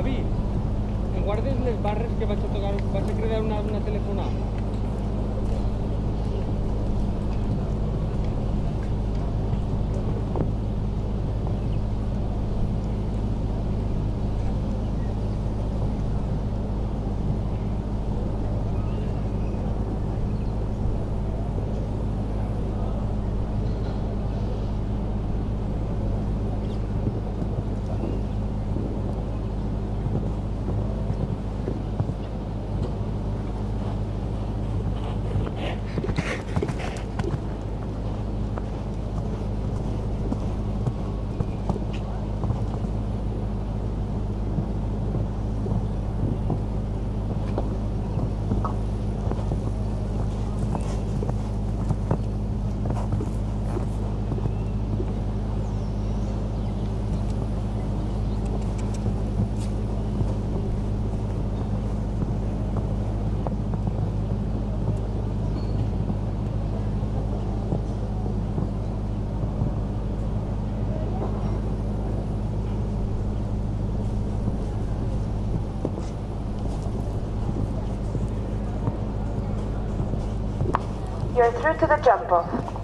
Javi, em guardes les barres que vaig a tocar, vaig a cridar una, una telefonada? You're through to the jump off.